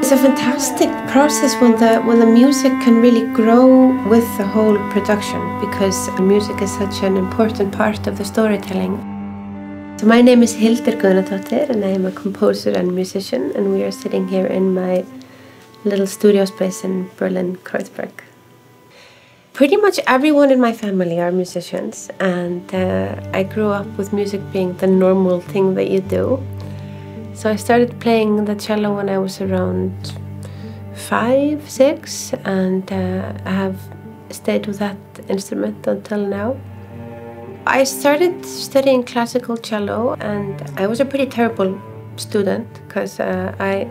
It's a fantastic process when the when the music can really grow with the whole production because music is such an important part of the storytelling. So my name is Hildur Guðnadóttir and I am a composer and musician and we are sitting here in my little studio space in Berlin, Kreuzberg. Pretty much everyone in my family are musicians and uh, I grew up with music being the normal thing that you do. So I started playing the cello when I was around five, six, and uh, I have stayed with that instrument until now. I started studying classical cello, and I was a pretty terrible student because uh, I,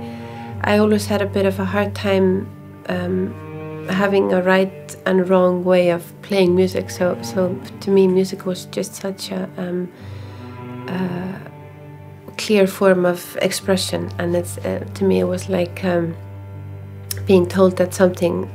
I always had a bit of a hard time um, having a right and wrong way of playing music. So, so to me, music was just such a um, uh, clear form of expression. And it's uh, to me it was like um, being told that something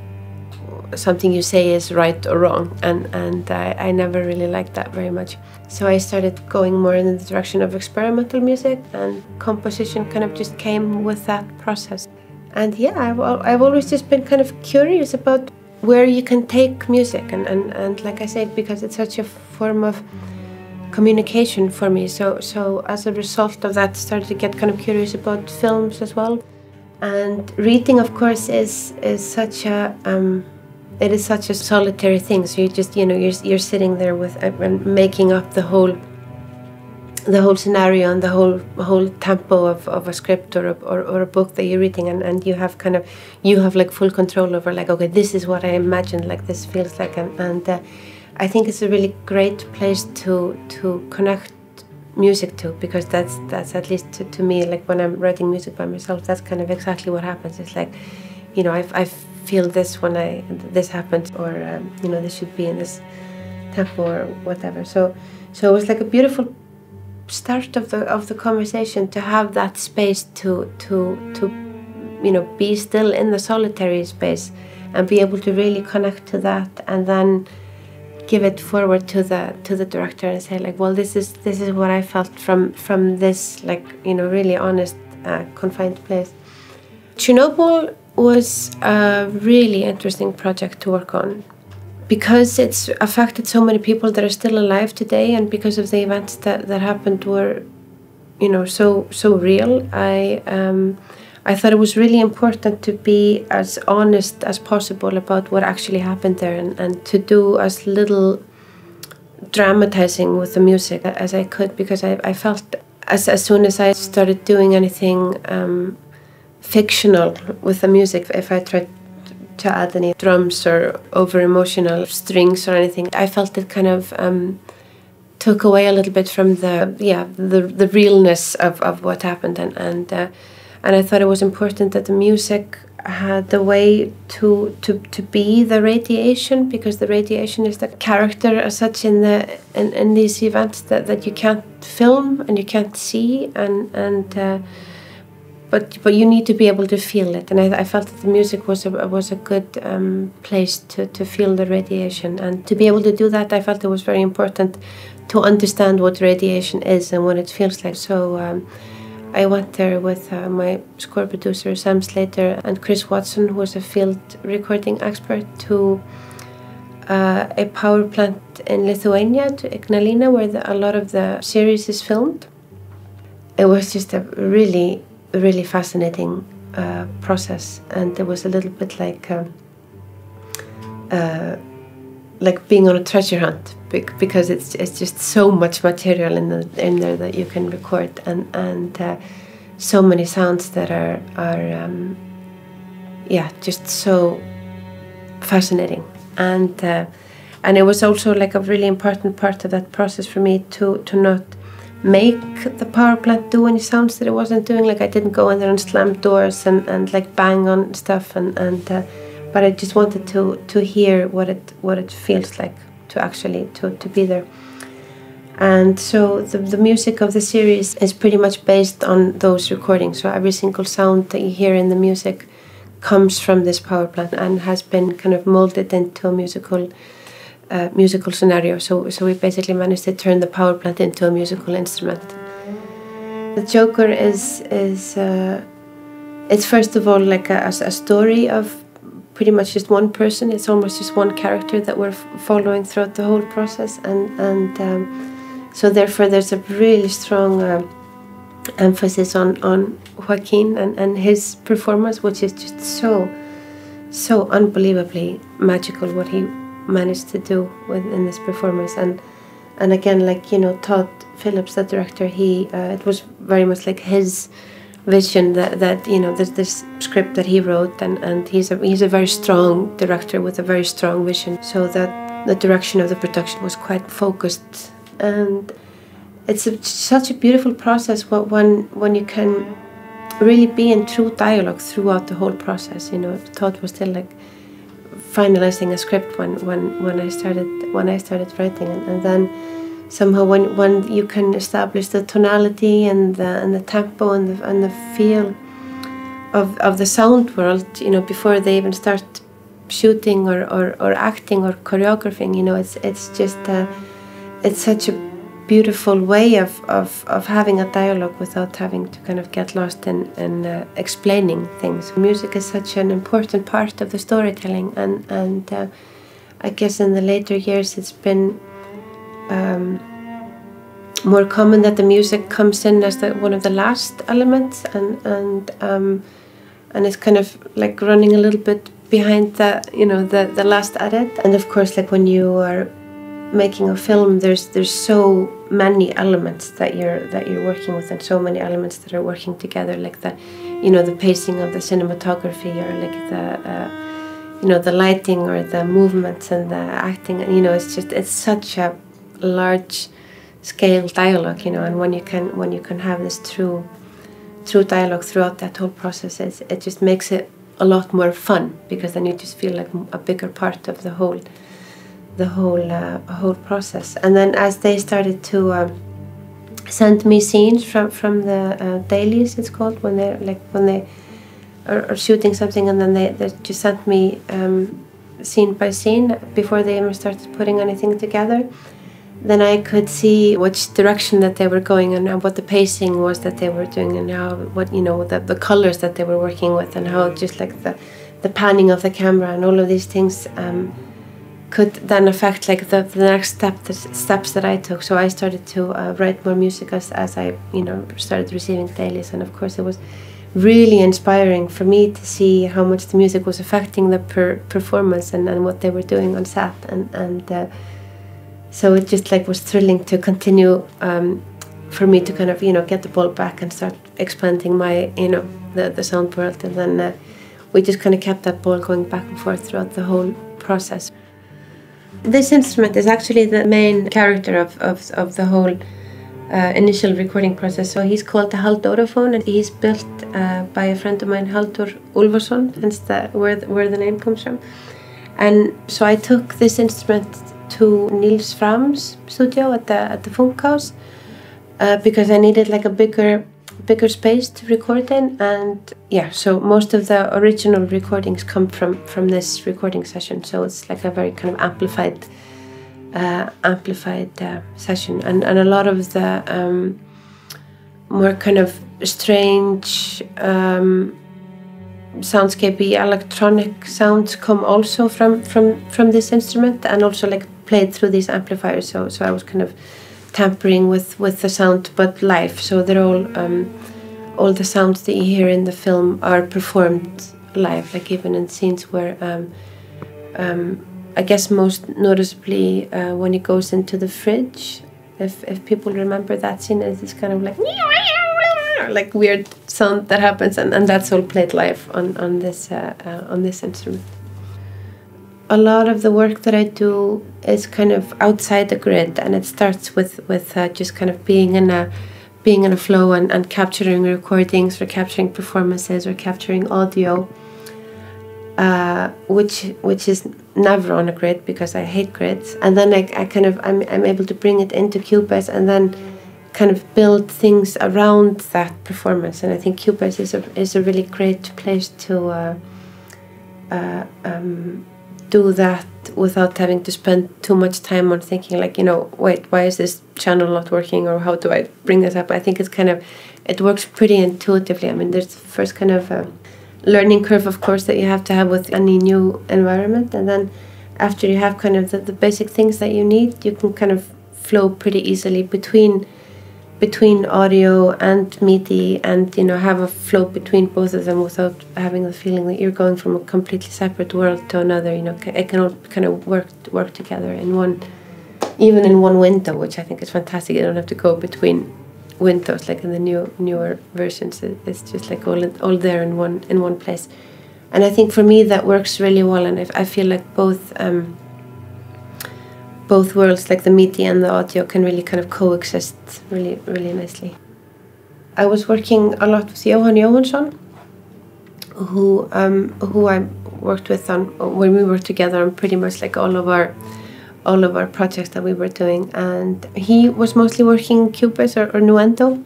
something you say is right or wrong. And and I, I never really liked that very much. So I started going more in the direction of experimental music and composition kind of just came with that process and yeah I've, I've always just been kind of curious about where you can take music and, and, and like I said because it's such a form of communication for me. So, so as a result of that, started to get kind of curious about films as well. And reading, of course, is is such a um, it is such a solitary thing. So you just you know you're you're sitting there with uh, making up the whole the whole scenario and the whole whole tempo of, of a script or a, or, or a book that you're reading and, and you have kind of you have like full control over like okay this is what I imagined like this feels like and, and uh, I think it's a really great place to to connect music to because that's that's at least to, to me like when I'm writing music by myself that's kind of exactly what happens. It's like you know I, I feel this when I this happens or um, you know this should be in this tempo or whatever. So so it was like a beautiful start of the of the conversation to have that space to to to you know be still in the solitary space and be able to really connect to that and then give it forward to the to the director and say like well this is this is what I felt from from this like you know really honest uh, confined place. Chernobyl was a really interesting project to work on because it's affected so many people that are still alive today and because of the events that that happened were you know so so real I um, I thought it was really important to be as honest as possible about what actually happened there and, and to do as little dramatizing with the music as I could because I, I felt as, as soon as I started doing anything um, fictional with the music, if I tried to add any drums or over emotional strings or anything, I felt it kind of um, took away a little bit from the yeah the the realness of, of what happened. And and uh, and I thought it was important that the music had the way to to to be the radiation because the radiation is the character as such in the in, in these events that, that you can't film and you can't see. And and uh, but but you need to be able to feel it. And I, I felt that the music was a was a good um, place to, to feel the radiation. And to be able to do that I felt it was very important to understand what radiation is and what it feels like. So um, I went there with uh, my score producer Sam Slater and Chris Watson, who was a field recording expert, to uh, a power plant in Lithuania, to Ignalina, where the, a lot of the series is filmed. It was just a really, really fascinating uh, process, and it was a little bit like um, uh, like being on a treasure hunt because it's it's just so much material in the in there that you can record. And and uh, so many sounds that are are um, yeah just so fascinating. And uh, and it was also like a really important part of that process for me to to not make the power plant do any sounds that it wasn't doing like I didn't go in there and slam doors and, and like bang on stuff and and uh, but I just wanted to to hear what it what it feels like to actually to, to be there. And so the, the music of the series is pretty much based on those recordings. So every single sound that you hear in the music comes from this power plant and has been kind of molded into a musical uh, musical scenario. So so we basically managed to turn the power plant into a musical instrument. The Joker is is uh, it's first of all like a, a story of pretty much just one person. It's almost just one character that we're following throughout the whole process, and and um, so therefore there's a really strong uh, emphasis on on Joaquin and and his performance, which is just so so unbelievably magical. What he managed to do within this performance, and and again, like you know, Todd Phillips, the director, he uh, it was very much like his vision that, that you know there's this script that he wrote and, and he's a he's a very strong director with a very strong vision. So that the direction of the production was quite focused. And it's a, such a beautiful process when when you can really be in true dialogue throughout the whole process you know. Todd was still like finalizing a script when when when I started when I started writing. And, and then somehow when when you can establish the tonality and the and the tempo and the and the feel of of the sound world, you know, before they even start shooting or, or, or acting or choreographing, you know, it's it's just uh, it's such a beautiful way of, of, of having a dialogue without having to kind of get lost in, in uh, explaining things. Music is such an important part of the storytelling and, and uh, I guess in the later years it's been um, more common that the music comes in as the, one of the last elements and and um, and it's kind of like running a little bit behind the you know the the last edit and of course like when you are making a film there's there's so many elements that you're that you're working with and so many elements that are working together like the you know the pacing of the cinematography or like the uh, you know the lighting or the movements and the acting. You know it's just it's such a large scale dialogue, you know, and when you can when you can have this true true dialogue throughout that whole process, it just makes it a lot more fun because then you just feel like a bigger part of the whole the whole uh, whole process. And then as they started to um, send me scenes from from the uh, dailies, it's called when they like when they are, are, shooting something, and then they, they just sent me um, scene by scene before they even started putting anything together then I could see which direction that they were going and what the pacing was that they were doing and how what you know the, the colors that they were working with and how just like the the panning of the camera and all of these things um, could then affect like the, the next step the steps that I took. So I started to uh, write more music as, as I you know started receiving dailies. And of course it was really inspiring for me to see how much the music was affecting the per performance and, and what they were doing on set. And and uh, so it just like was thrilling to continue um, for me to kind of you know get the ball back and start expanding my you know the, the sound world. And then uh, we just kind of kept that ball going back and forth throughout the whole process this instrument is actually the main character of, of, of the whole uh, initial recording process. So he's called the Halldorophone and he's built uh, by a friend of mine Halldór Ulfarsson hence the, where, the, where the name comes from. And so I took this instrument to Nils Frahm's studio at the at the Funkhaus uh, because I needed like a bigger bigger space to record in and yeah so most of the original recordings come from from this recording session so it's like a very kind of amplified uh, amplified uh, session and and a lot of the um, more kind of strange um, soundscapey electronic sounds come also from from from this instrument and also like played through these amplifiers. So so I was kind of tampering with with the sound, but live. So they're all um, all the sounds that you hear in the film are performed live, like even in scenes where. Um, um, I guess most noticeably uh, when he goes into the fridge, if, if people remember that scene, it's this kind of like like weird sound that happens, and, and that's all played live on on this uh, uh, on this instrument a lot of the work that I do is kind of outside the grid, and it starts with with uh, just kind of being in a being in a flow and, and capturing recordings or capturing performances or capturing audio, uh, which which is never on a grid because I hate grids. And then I, I kind of I'm, I'm able to bring it into Cubase and then kind of build things around that performance. And I think Cubase is a is a really great place to. Uh, uh, um, do that without having to spend too much time on thinking like you know wait why is this channel not working or how do I bring this up? I think it's kind of it works pretty intuitively. I mean there's the first kind of a learning curve of course that you have to have with any new environment. And then after you have kind of the, the basic things that you need you can kind of flow pretty easily between between audio and MIDI and you know have a flow between both of them without having the feeling that you're going from a completely separate world to another you know it can all kind of work work together in one even in one window which I think is fantastic. You don't have to go between windows like in the new newer versions it's just like all all there in one in one place. And I think for me that works really well and I, I feel like both um, both worlds, like the MIDI and the audio, can really kind of coexist really, really nicely. I was working a lot with Jóhann Jóhannsson, who um, who I worked with on when we were together on pretty much like all of our all of our projects that we were doing, and he was mostly working Cubase or, or Nuendo.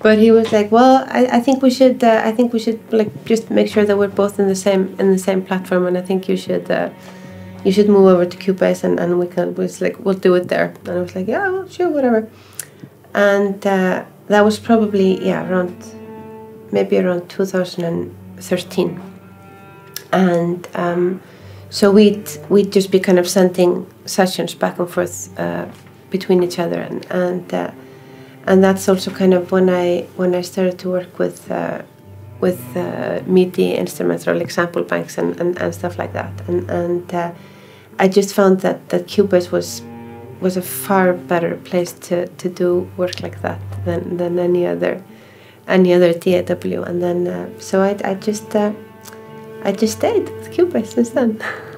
But he was like, "Well, I, I think we should. Uh, I think we should like just make sure that we're both in the same in the same platform, and I think you should." Uh, you should move over to Cubase and, and we can was like we'll do it there. And I was like yeah well, sure whatever. And uh, that was probably yeah around maybe around 2013 and um, so we'd we'd just be kind of sending sessions back and forth uh, between each other. And and uh, and that's also kind of when I when I started to work with uh, with uh, MIDI instruments or like sample banks and, and, and stuff like that and and uh, I just found that that Cubase was was a far better place to, to do work like that than, than any other any other DAW and then uh, so I, I just uh, I just stayed with Cubase since then.